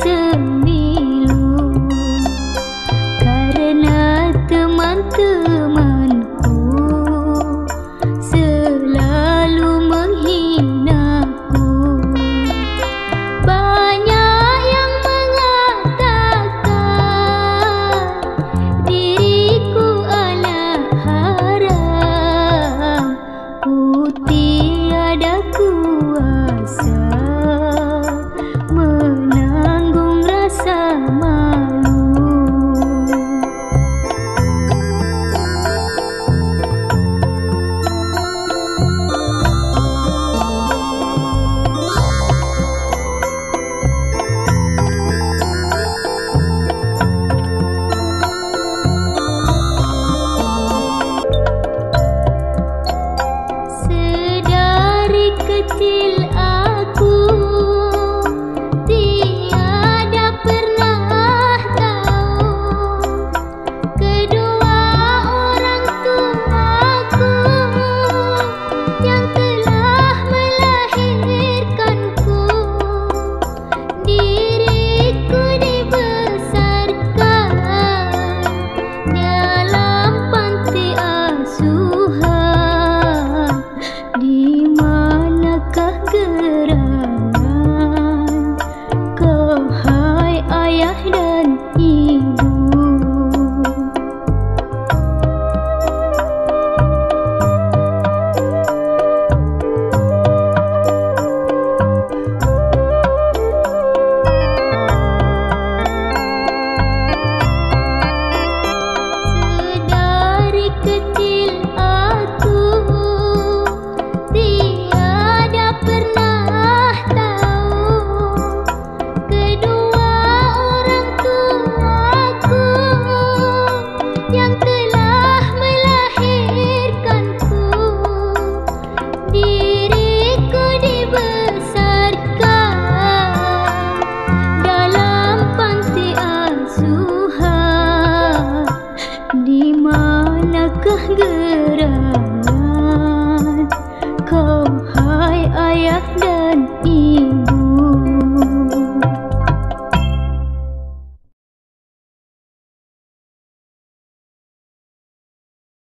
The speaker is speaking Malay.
semilu Karena teman-teman Apakah gerangan kau hai ayah dan ibu.